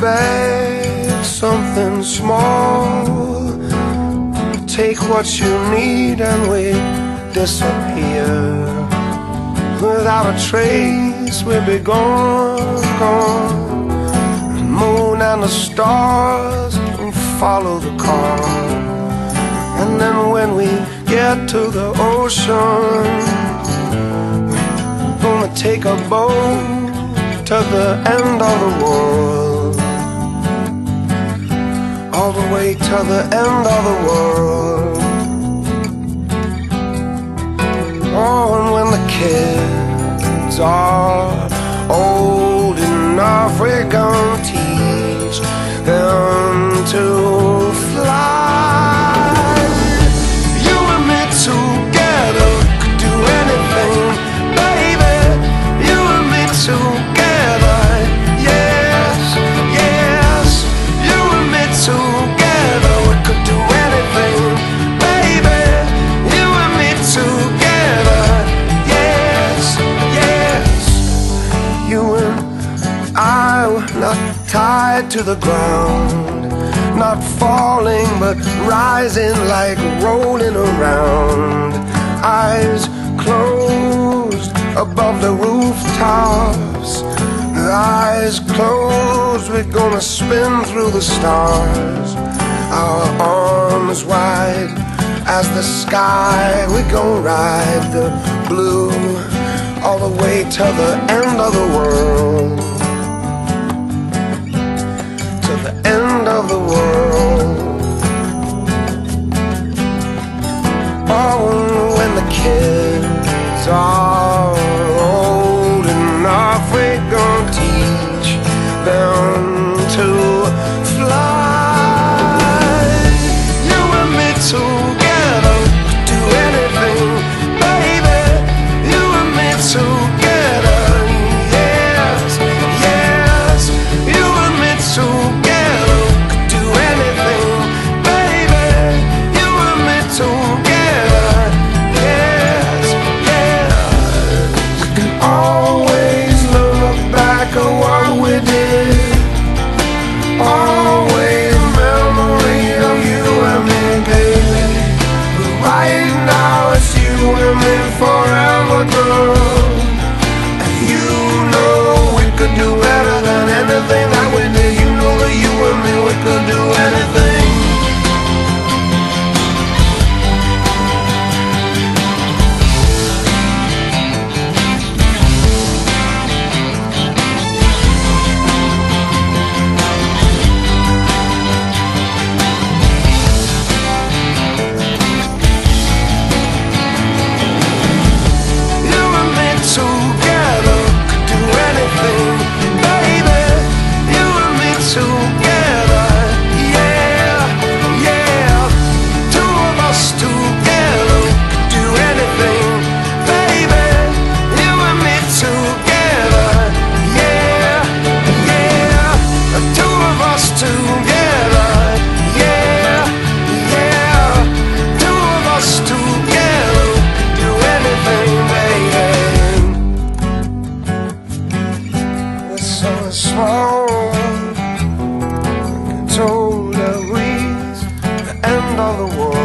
bag, something small. Take what you need and we disappear. Without a trace, we'll be gone, gone. The moon and the stars will follow the car. And then when we get to the ocean, we're gonna take a boat to the end of the world. All the way to the end of the world. Oh, and when the kids are old enough, we're gonna teach to the ground, not falling but rising like rolling around. Eyes closed above the rooftops. Eyes closed, we're gonna spin through the stars. Our arms wide as the sky, we're gonna ride the blue all the way to the end of the world. World. Now it's you and me forever, girl. end of the world.